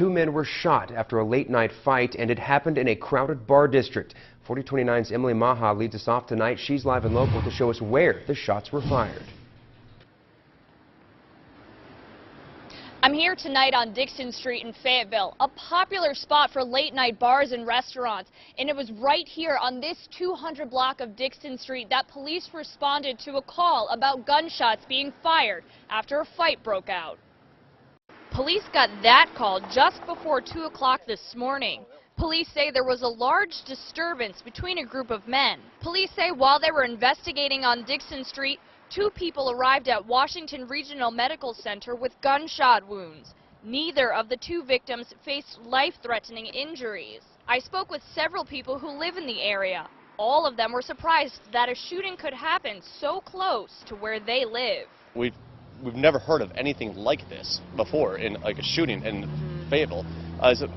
two men were shot after a late night fight, and it happened in a crowded bar district. 4029's Emily Maha leads us off tonight. She's live and local to show us where the shots were fired. I'm here tonight on Dickson Street in Fayetteville, a popular spot for late night bars and restaurants. And it was right here on this 200 block of Dickson Street that police responded to a call about gunshots being fired after a fight broke out. Police got that call just before 2 o'clock this morning. Police say there was a large disturbance between a group of men. Police say while they were investigating on Dickson Street, Two people arrived at Washington Regional Medical Center with gunshot wounds. Neither of the two victims faced life-threatening injuries. I spoke with several people who live in the area. All of them were surprised that a shooting could happen so close to where they live. We've we've never heard of anything like this before in like a shooting in Fayetteville. Uh, so,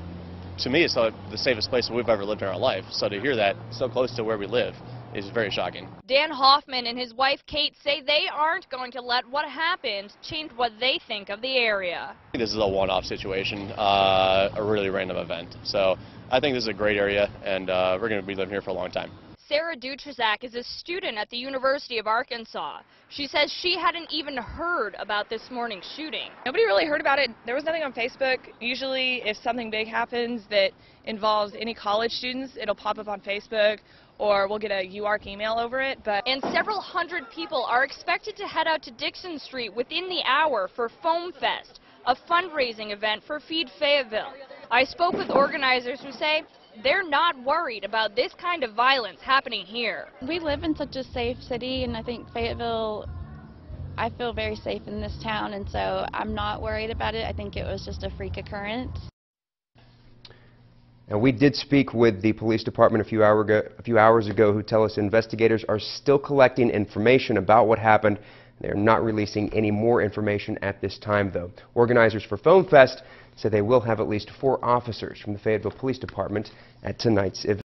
to me, it's uh, the safest place we've ever lived in our life. So to hear that so close to where we live is very shocking. Dan Hoffman and his wife Kate say they aren't going to let what happened change what they think of the area. This is a one-off situation, uh, a really random event. So I think this is a great area, and uh, we're going to be living here for a long time. Sarah Dutrazak is a student at the University of Arkansas. She says she hadn't even heard about this morning's shooting. Nobody really heard about it. There was nothing on Facebook. Usually if something big happens that involves any college students, it'll pop up on Facebook or we'll get a UARK email over it. But And several hundred people are expected to head out to Dickson Street within the hour for Foam Fest, a fundraising event for Feed Fayetteville. I spoke with organizers who say they're not worried about this kind of violence happening here. We live in such a safe city, and I think Fayetteville, I feel very safe in this town, and so I'm not worried about it. I think it was just a freak occurrence. And we did speak with the police department a few, hour ago, a few hours ago who tell us investigators are still collecting information about what happened. They're not releasing any more information at this time, though. Organizers for Foam Fest say they will have at least four officers from the Fayetteville Police Department at tonight's event.